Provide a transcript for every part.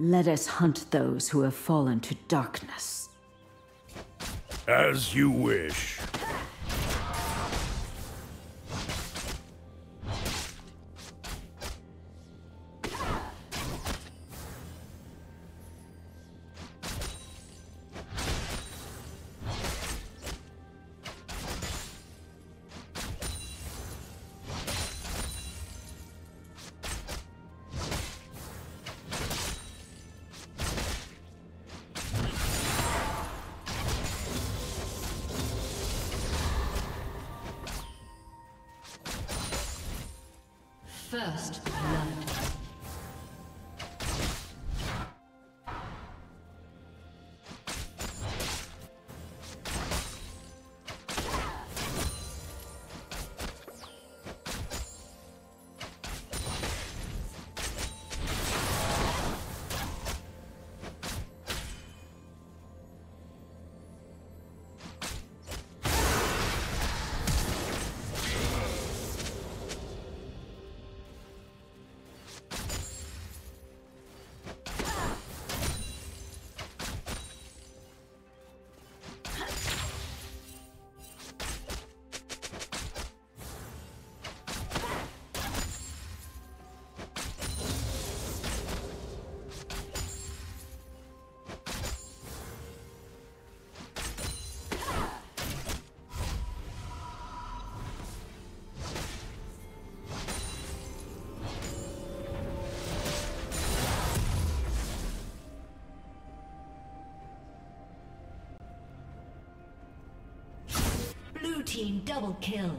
Let us hunt those who have fallen to darkness. As you wish. Team double kill.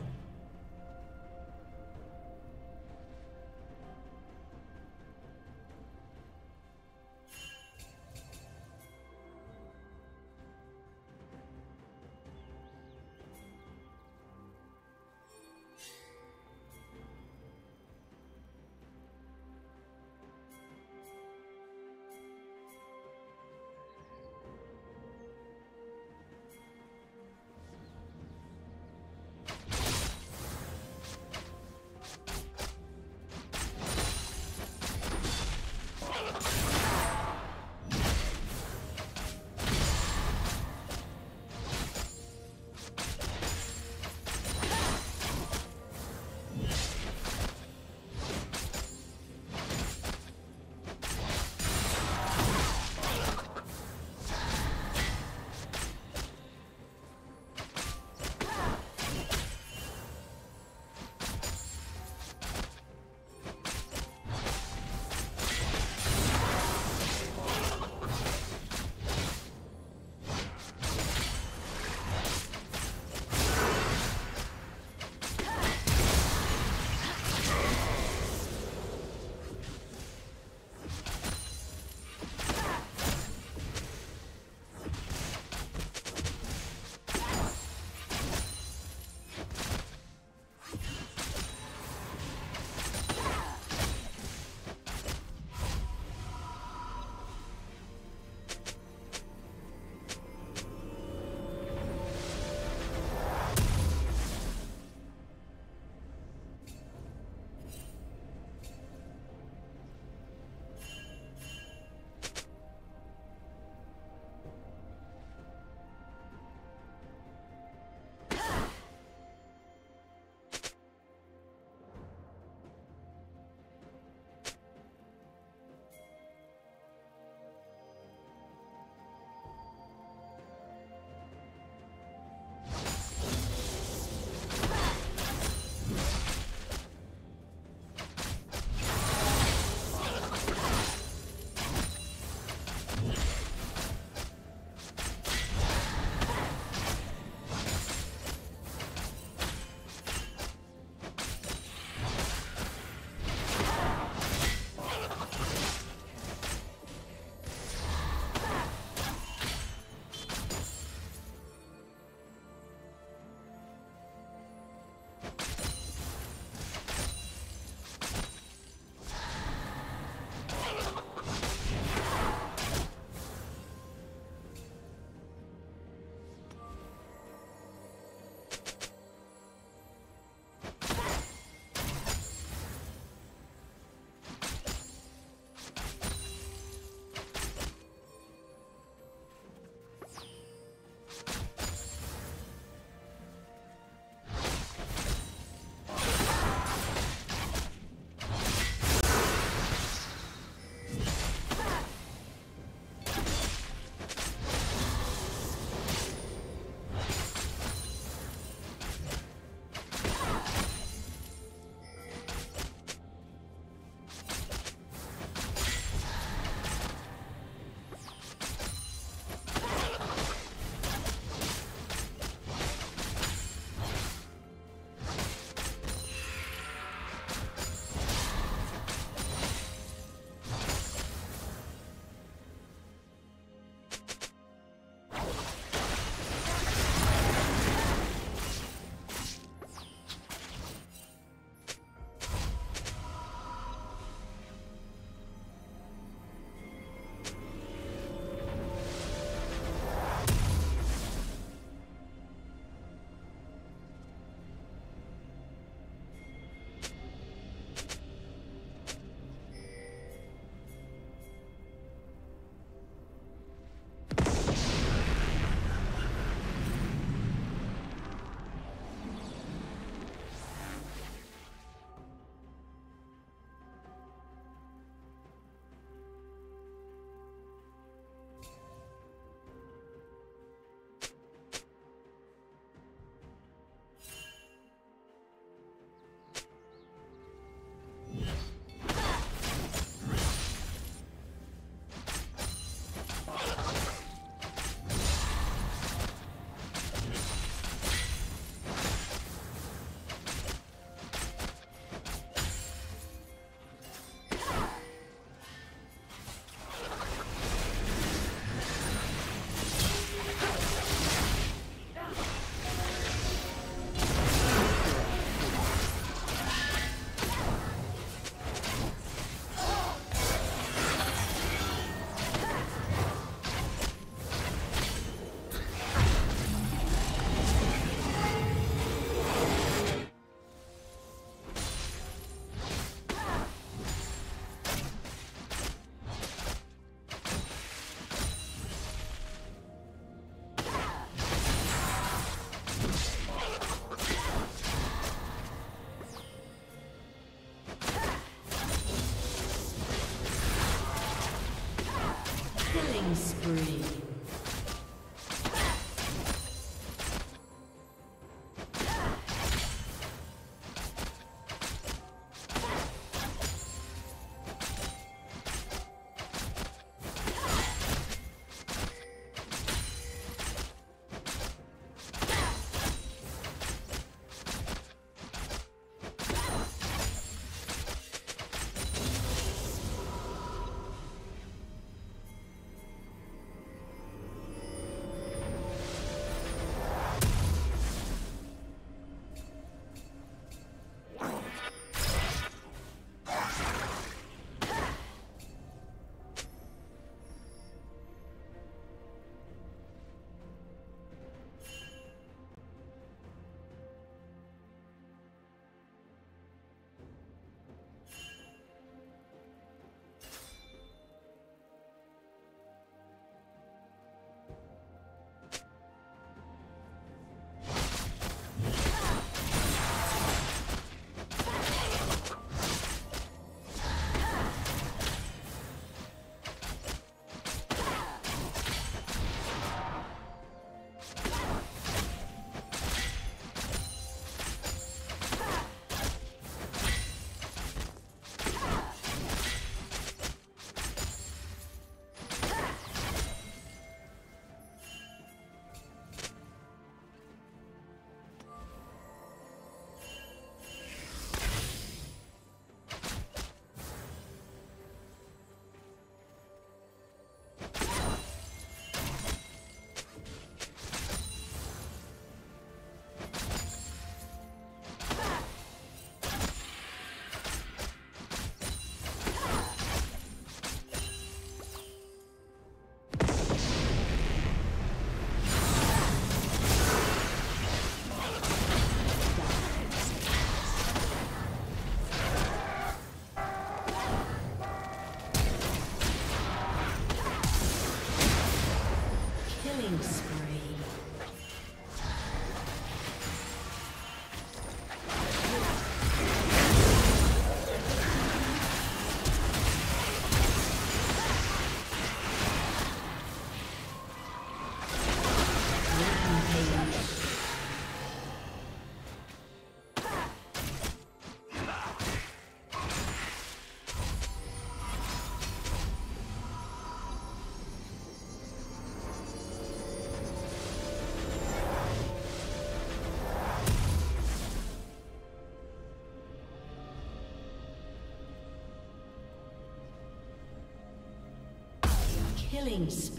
Killing spree.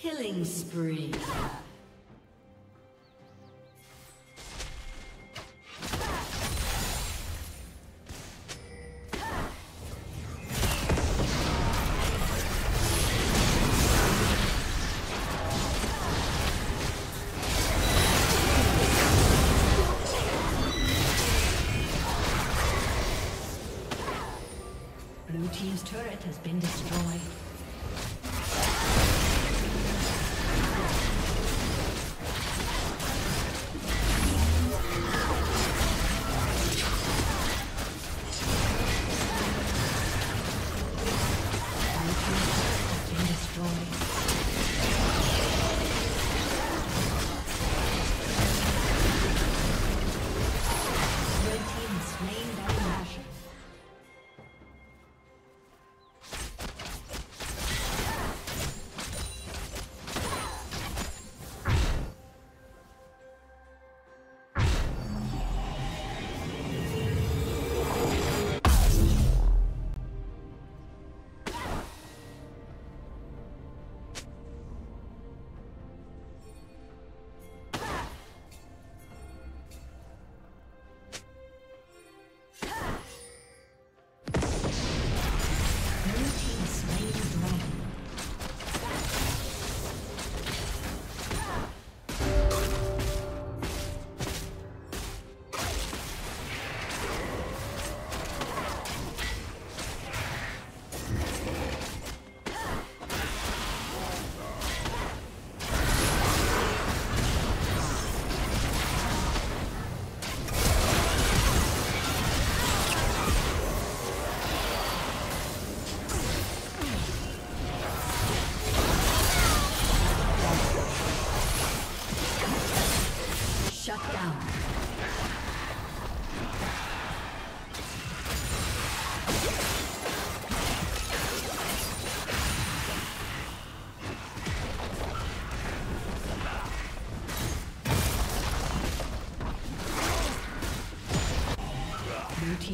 Killing spree.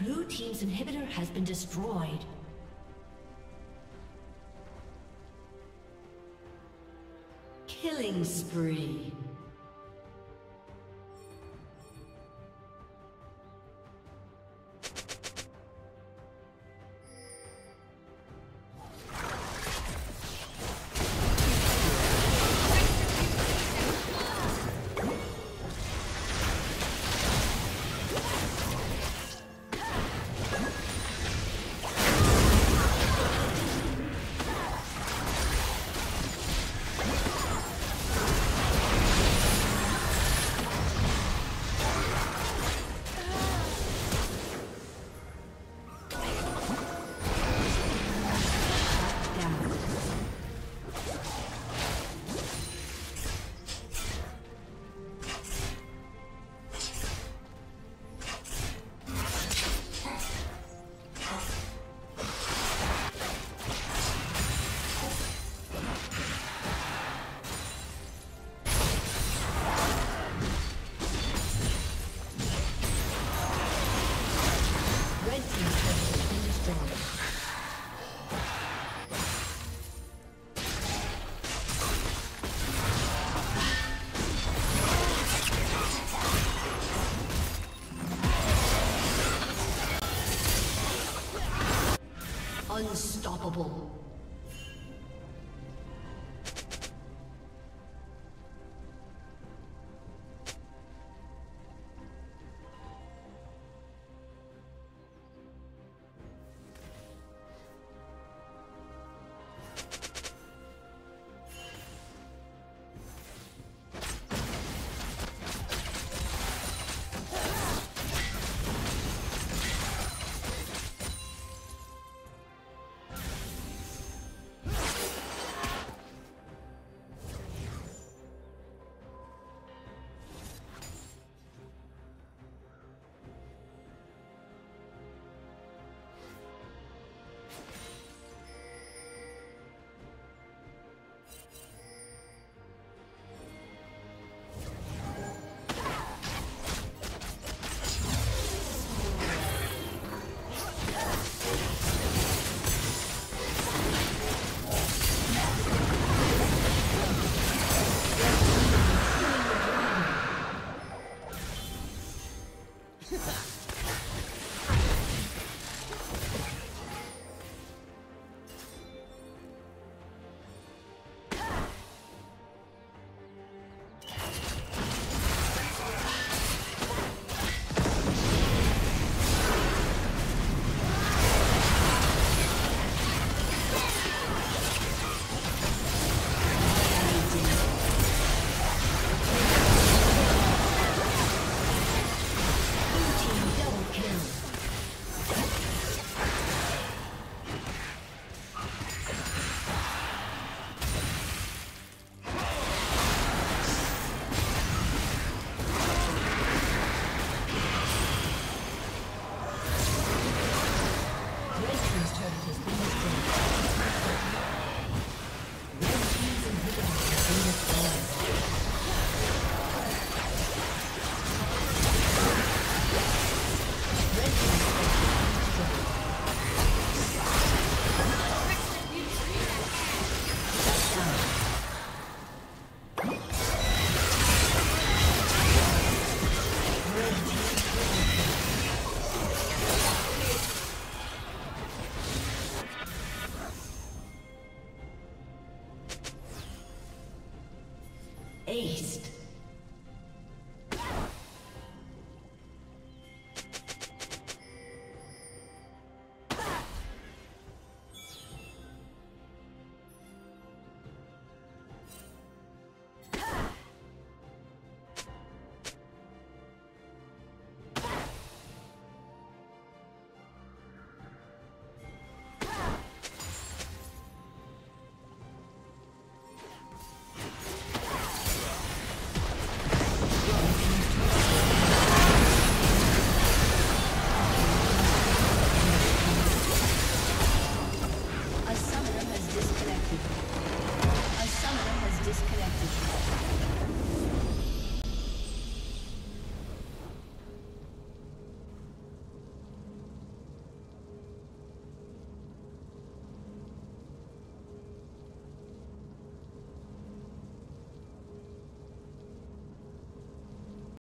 Blue Team's inhibitor has been destroyed. Killing spree.